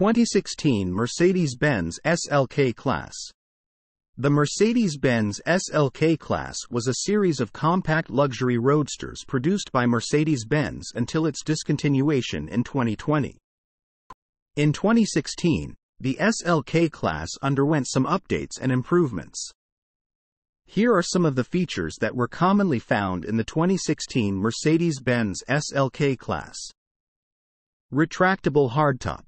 2016 Mercedes-Benz SLK Class The Mercedes-Benz SLK Class was a series of compact luxury roadsters produced by Mercedes-Benz until its discontinuation in 2020. In 2016, the SLK Class underwent some updates and improvements. Here are some of the features that were commonly found in the 2016 Mercedes-Benz SLK Class. Retractable hardtop.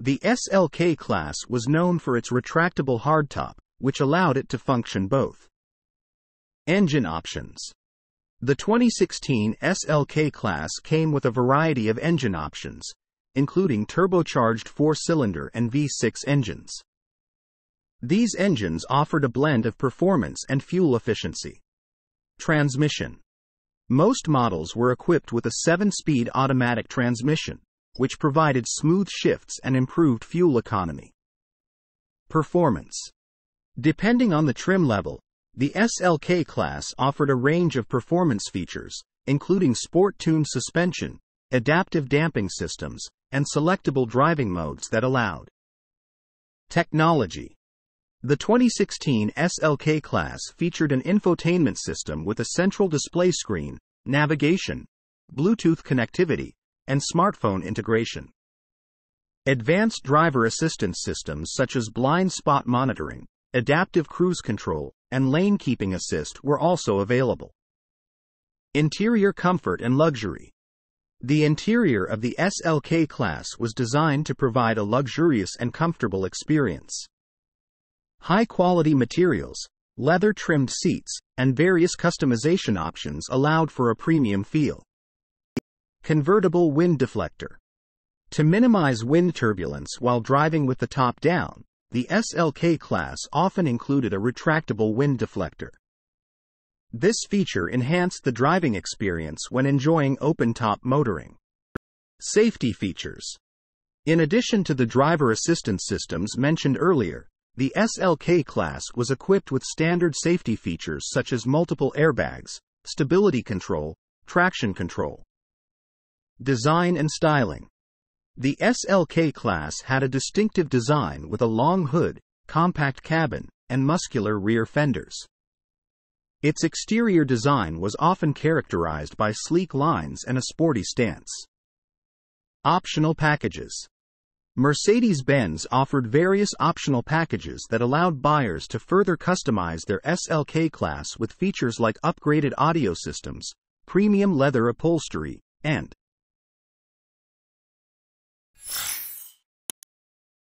The SLK class was known for its retractable hardtop, which allowed it to function both. Engine options. The 2016 SLK class came with a variety of engine options, including turbocharged four-cylinder and V6 engines. These engines offered a blend of performance and fuel efficiency. Transmission. Most models were equipped with a 7-speed automatic transmission, which provided smooth shifts and improved fuel economy. Performance. Depending on the trim level, the SLK class offered a range of performance features, including sport-tuned suspension, adaptive damping systems, and selectable driving modes that allowed technology. The 2016 SLK class featured an infotainment system with a central display screen, navigation, Bluetooth connectivity, and smartphone integration. Advanced driver assistance systems such as blind spot monitoring, adaptive cruise control, and lane keeping assist were also available. Interior comfort and luxury. The interior of the SLK class was designed to provide a luxurious and comfortable experience. High quality materials, leather trimmed seats, and various customization options allowed for a premium feel. Convertible wind deflector. To minimize wind turbulence while driving with the top down, the SLK class often included a retractable wind deflector. This feature enhanced the driving experience when enjoying open-top motoring. Safety features. In addition to the driver assistance systems mentioned earlier, the SLK class was equipped with standard safety features such as multiple airbags, stability control, traction control, Design and styling. The SLK class had a distinctive design with a long hood, compact cabin, and muscular rear fenders. Its exterior design was often characterized by sleek lines and a sporty stance. Optional packages. Mercedes Benz offered various optional packages that allowed buyers to further customize their SLK class with features like upgraded audio systems, premium leather upholstery, and